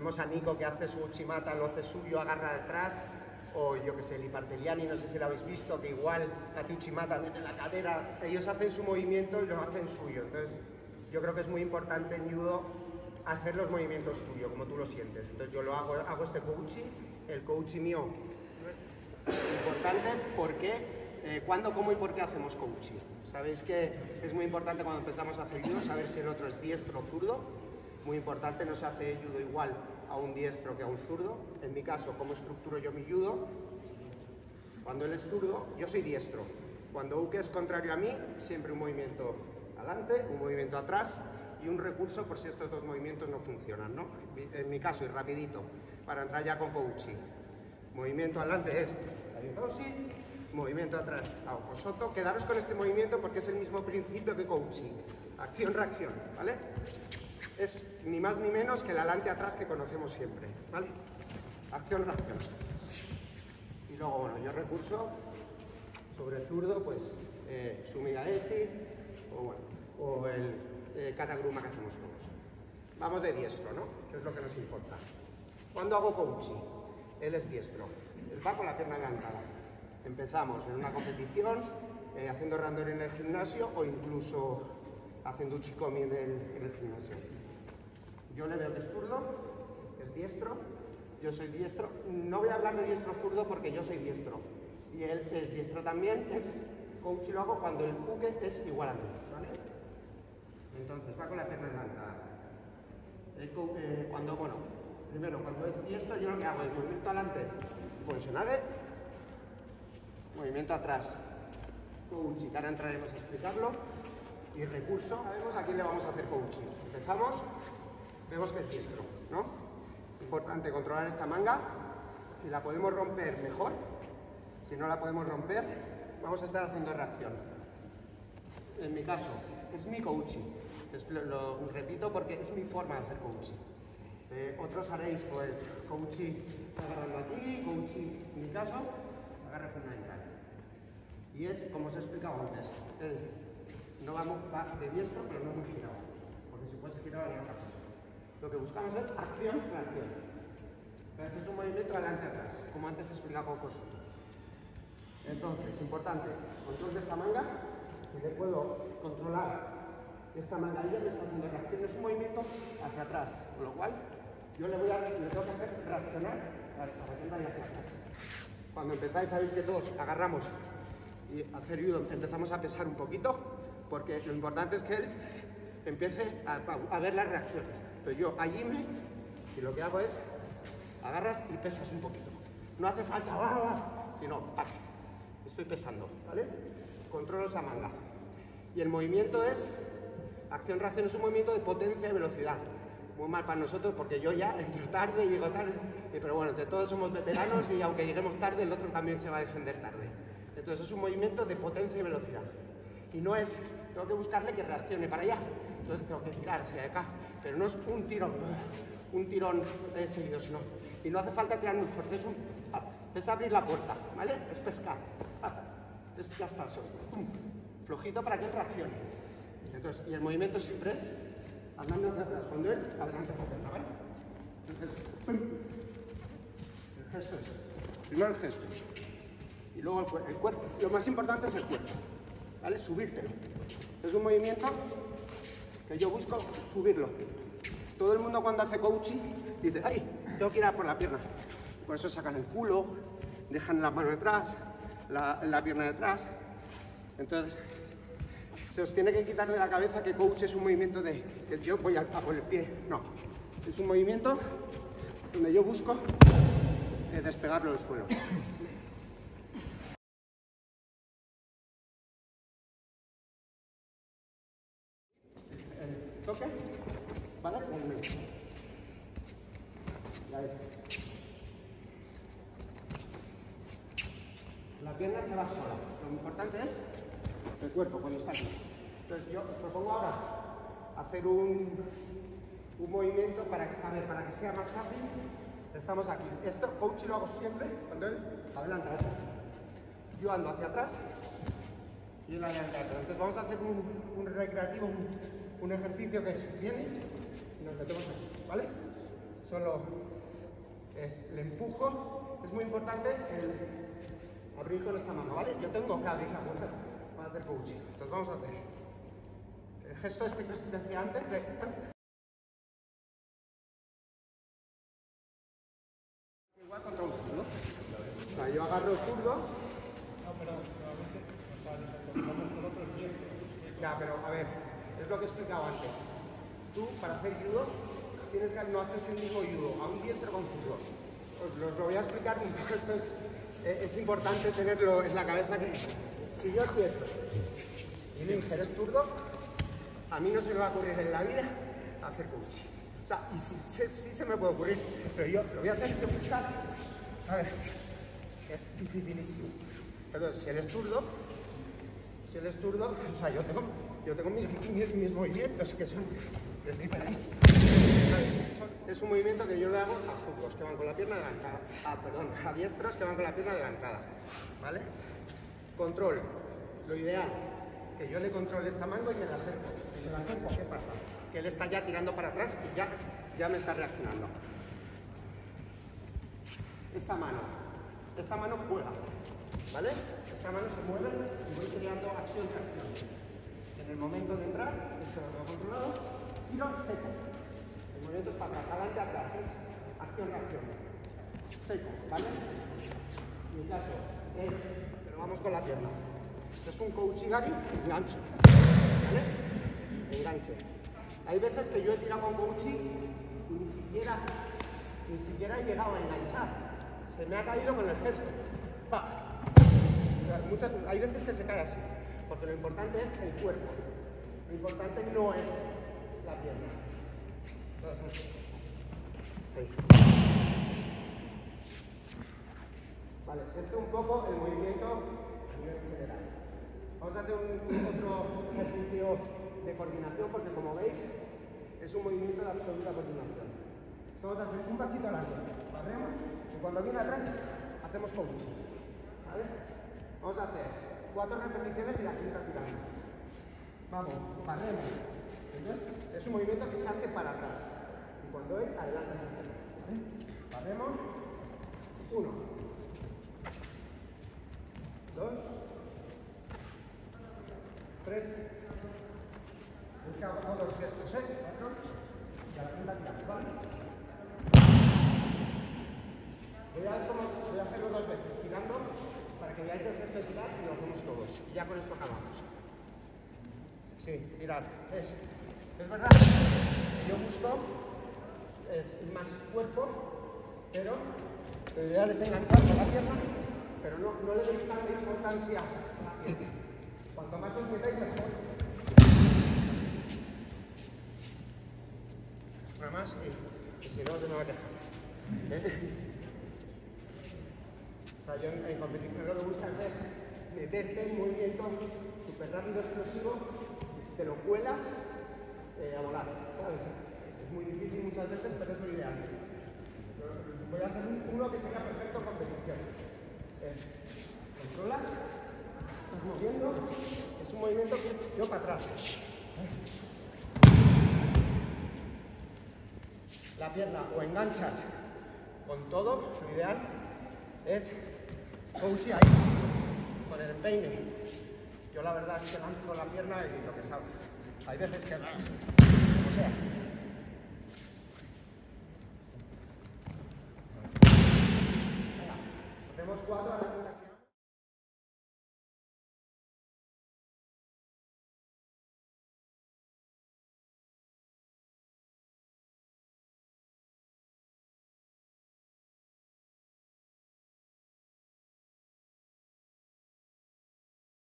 Vemos a Nico que hace su uchimata, lo hace suyo, agarra detrás, o yo que sé, Liparteliani, no sé si lo habéis visto, que igual hace uchimata, mete la cadera, ellos hacen su movimiento y lo hacen suyo. Entonces, yo creo que es muy importante en judo hacer los movimientos tuyos, como tú lo sientes. Entonces, yo lo hago, hago este coaching, el coaching mío importante porque eh, cuándo, cómo y por qué hacemos coaching. Sabéis que es muy importante cuando empezamos a hacer judo saber si el otro es diestro o zurdo. Muy importante, no se hace judo igual a un diestro que a un zurdo. En mi caso, ¿cómo estructuro yo mi judo? Cuando él es zurdo, yo soy diestro. Cuando Uke es contrario a mí, siempre un movimiento adelante, un movimiento atrás y un recurso por si estos dos movimientos no funcionan, ¿no? En mi caso, y rapidito, para entrar ya con coaching. Movimiento adelante es movimiento atrás, Soto. Quedaros con este movimiento porque es el mismo principio que coaching. Acción-reacción, ¿vale? Es ni más ni menos que el adelante-atrás que conocemos siempre, ¿vale? Acción-reacción. Y luego, bueno, yo recurso sobre el zurdo, pues, eh, Sumigaesi o, bueno, o el eh, Katagruma que hacemos todos. Vamos de diestro, ¿no? Que es lo que nos importa. ¿Cuándo hago coaching? Él es diestro. Él va con la pierna levantada. Empezamos en una competición, eh, haciendo random en el gimnasio o incluso haciendo un chicomi en en el gimnasio. Yo le veo que es zurdo, es diestro, yo soy diestro. No voy a hablar de diestro-zurdo porque yo soy diestro. Y él es diestro también, es coach lo hago cuando el buque es igual a mí. ¿vale? Entonces, va con la pierna levantada. Eh, cuando, bueno, primero, cuando es diestro, yo lo que hago es movimiento adelante, posicionade, movimiento atrás, coaching, ahora entraremos a explicarlo, y recurso, sabemos a quién le vamos a hacer coaching. Empezamos, vemos que es diestro, ¿no? Importante controlar esta manga, si la podemos romper, mejor, si no la podemos romper, vamos a estar haciendo reacción. En mi caso, es mi coaching, lo, repito porque es mi forma de hacer coaching. Eh, otros haréis pues coaching agarrando aquí, coaching en mi caso, agarra fundamental. Y es como os he explicado antes, no vamos va de diestro pero no muy girado, porque si puedes girar haría otra cosa. Lo que buscamos es acción, reacción. Entonces es un movimiento adelante-atrás, como antes he explicado con. Entonces, importante, control de esta manga, si le puedo controlar esta mangarilla me está haciendo reacción, es un movimiento hacia atrás, con lo cual yo le, voy a, le tengo que hacer reaccionar para que vaya hacia atrás. Cuando empezáis sabéis que todos agarramos y hacer judo empezamos a pesar un poquito, porque lo importante es que él empiece a, ver las reacciones. Entonces yo allí me, y lo que hago es, agarras y pesas un poquito. No hace falta, sino, estoy pesando, ¿vale? Controlo esa manga. Y el movimiento es, acción-reacción es un movimiento de potencia y velocidad muy mal para nosotros porque yo ya entro tarde, y llego tarde, pero bueno, entre todos somos veteranos y aunque lleguemos tarde, el otro también se va a defender tarde. Entonces es un movimiento de potencia y velocidad. Y no es, tengo que buscarle que reaccione para allá, entonces tengo que tirar hacia acá, pero no es un tirón, un tirón seguido, sino, y no hace falta tirar muy fuerte, es, un, es abrir la puerta, ¿vale? Es pescar, es ya está, flojito para que reaccione. Entonces, y el movimiento siempre es andando hacia atrás. Cuando él, adelante hacia atrás, ¿vale? Entonces, el gesto es. Primero el gesto. Y luego el, cuerpo. Lo más importante es el cuerpo. ¿Vale? Subírtelo. Es un movimiento que yo busco subirlo. Todo el mundo cuando hace coaching dice, ay, tengo que ir a por la pierna. Por eso sacan el culo, dejan la mano detrás, la, pierna detrás. Entonces, se os tiene que quitar de la cabeza que coach es un movimiento de que yo voy a, por el pie. No, es un movimiento donde yo busco eh, despegarlo del suelo. El toque, ¿vale? La pierna se va sola. Lo importante es el cuerpo cuando está aquí. Entonces yo os propongo ahora hacer un, un movimiento para, a ver, para que sea más fácil. Estamos aquí. Esto, coach, lo hago siempre cuando él adelanta. Yo ando hacia atrás y él adelanta. Entonces vamos a hacer un, recreativo, un, ejercicio que es, viene y nos metemos aquí, ¿vale? solo es, le empujo. Es muy importante el abrir con esta mano, ¿vale? Yo tengo que abrir la puerta para hacer coaching. Entonces vamos a hacer el gesto este que os decía antes de... Igual contra un zurdo. O sea, yo agarro el zurdo. No, pero Ya, pero a ver, es lo que he explicado antes. Tú, para hacer judo, tienes que, no haces el mismo judo, a un diestro con zurdo. Os lo, voy a explicar un poco, esto es, es, importante tenerlo en la cabeza que si yo cierto y mi es zurdo, a mí no se me va a ocurrir en la vida hacer coaching. O sea, y sí, se me puede ocurrir, pero yo lo voy a tener que buscar. A ver, es dificilísimo. Perdón, si eres zurdo, si él es zurdo, o sea, yo tengo, yo tengo mis, movimientos que son, es un movimiento que yo le hago a zurdos que van con la pierna adelantada, ah, perdón, a diestros que van con la pierna adelantada, ¿vale? Control, lo ideal, que yo le controle esta mano y me la acerco. Me la ¿qué pasa? Que él está ya tirando para atrás y ya, ya me está reaccionando. Esta mano, esta mano juega, ¿vale? Esta mano se mueve y voy creando acción-reacción. En el momento de entrar, esto lo tengo controlado, tiro seco. El movimiento es para atrás, adelante, atrás, es acción-reacción. Seco, ¿vale? Mi caso es, pero vamos con la pierna. es un kouchigari, engancho, ¿vale? Enganche. Hay veces que yo he tirado un coaching y ni siquiera, ni siquiera he llegado a enganchar se me ha caído con el gesto. hay veces que se cae así, lo importante es el cuerpo. Lo importante no es la pierna. Vale, este es un poco el movimiento nivel general. Vamos a hacer un, otro ejercicio de coordinación porque como veis es un movimiento de absoluta coordinación. Vamos a hacer un pasito adelante, barremos y cuando viene atrás, hacemos focus. ¿Vale? Vamos a hacer cuatro repeticiones y la quinta tirando. Vamos, paremos. Entonces, es un movimiento que se hace para atrás. Y cuando él, adelante. ¿Vale? Paremos. Uno. Dos. Tres. Buscamos dos gestos, ¿eh? Cuatro. Y a la quinta tiramos, ¿vale? Voy a, hacerlo dos veces, tirando, para que veáis el gesto de tirar y lo hacemos todos. Ya con esto acabamos. Sí, tirar. Es, es verdad, yo busco es más cuerpo, pero lo ideal es enganchar con la pierna, pero no, no le deis tanta importancia a la pierna. Cuanto más os metáis, mejor. Nada más, y, si no, te me va a. ¿Eh? Yo en, competición lo que buscas es meterte en movimiento súper rápido, explosivo, y si te lo cuelas, eh, a volar. Es muy difícil muchas veces, pero es lo ideal. Voy a hacer uno que sea perfecto en competición. controlas, estás moviendo, es un movimiento que es yo para atrás. La pierna o enganchas con todo, lo ideal es sí, ahí, con el peine. Yo la verdad es que lanzo la pierna y lo que salga. Hay veces que... O sea...